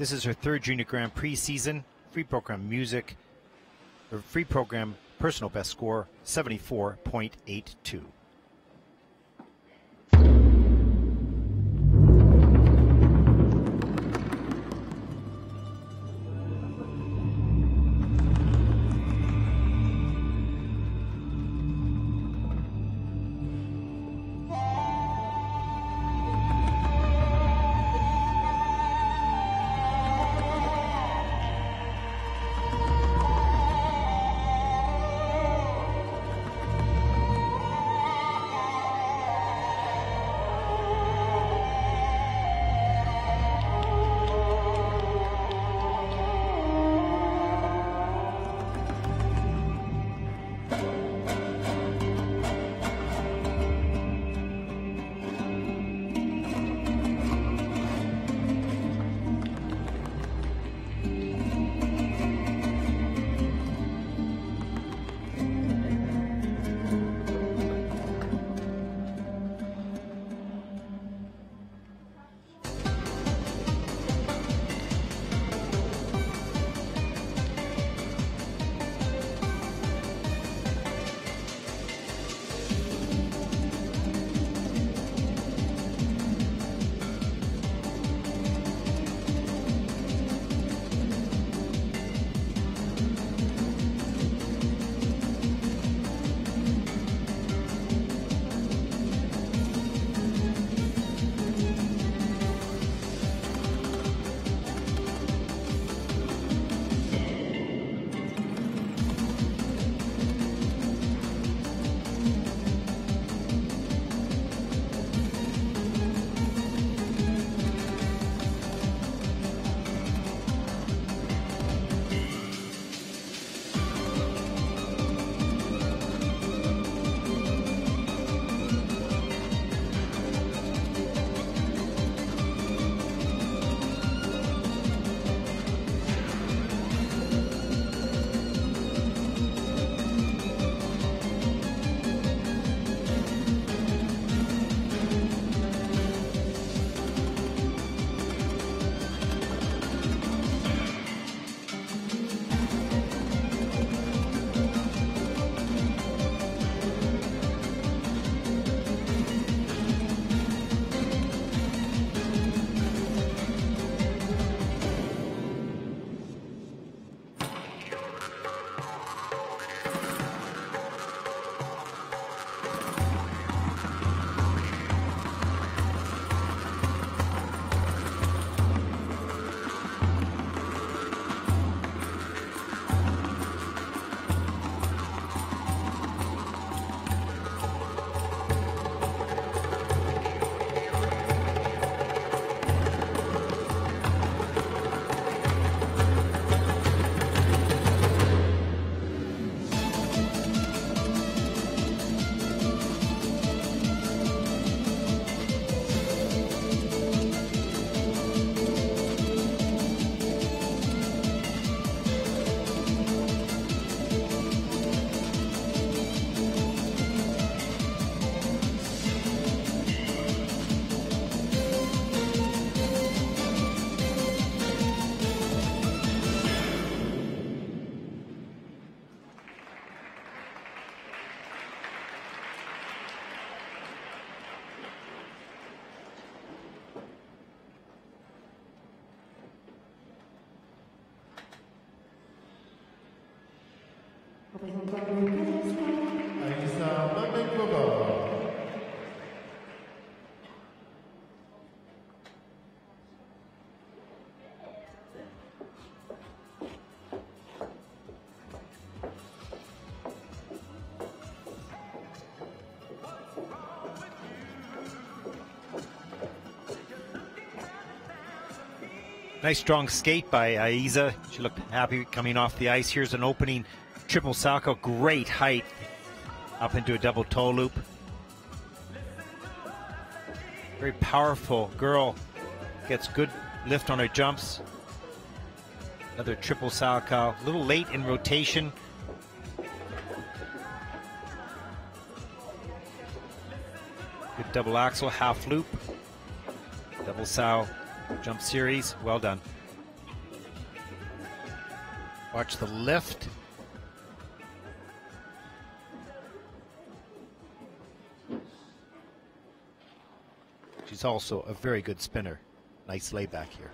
This is her third Junior Grand Prix season. Free program music, free program personal best score 74.82. Nice strong skate by Aiza. She looked happy coming off the ice. Here's an opening triple salchow. Great height up into a double toe loop. Very powerful girl. Gets good lift on her jumps. Another triple salchow. A little late in rotation. Good double axel, half loop. Double sow jump series. Well done. Watch the lift. She's also a very good spinner. Nice layback here.